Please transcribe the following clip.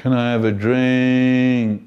Can I have a drink?